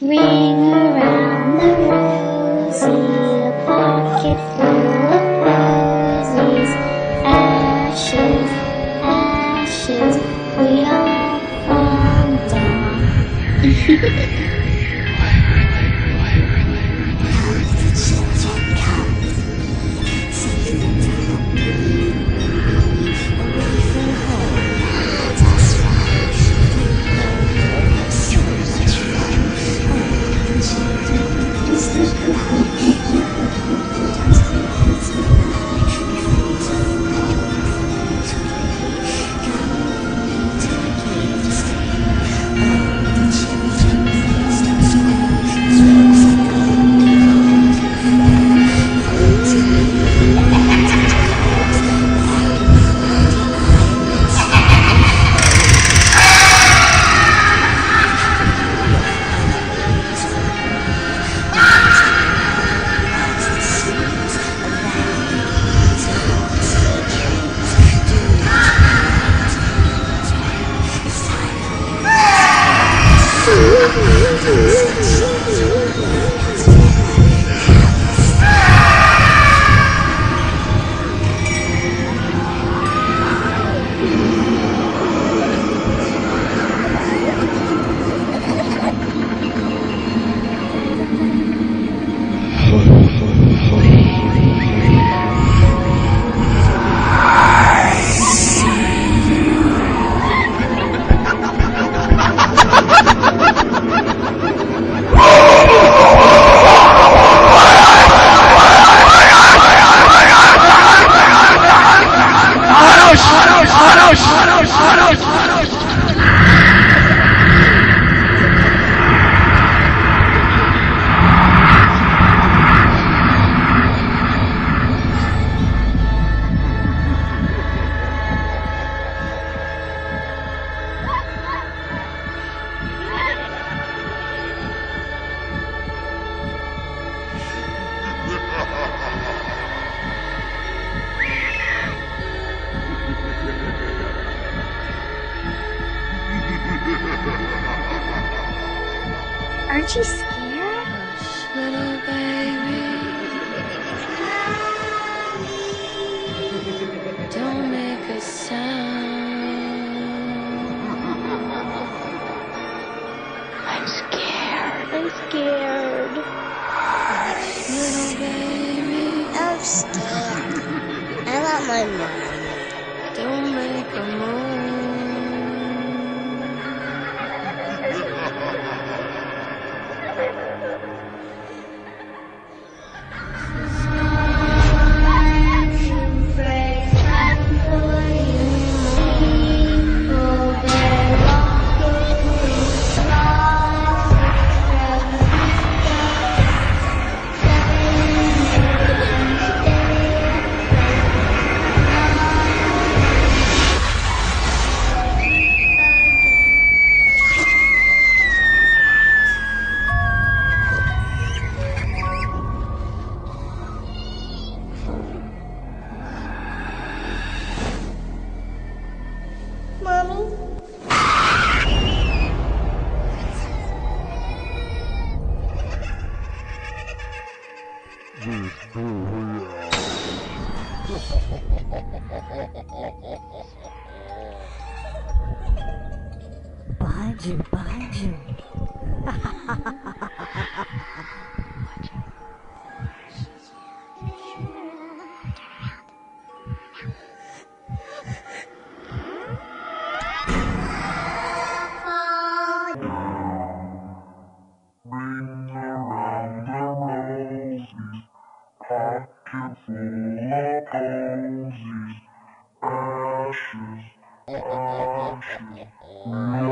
Ring around the rosy, a pocket full of posies. Ashes, ashes, we all fall down. Aren't you scared? Little baby, don't make a sound. I'm scared. I'm scared. Little baby, I'm scared. I want my mom. don't make a move. just do Behind you, behind you. Удачи. Ну,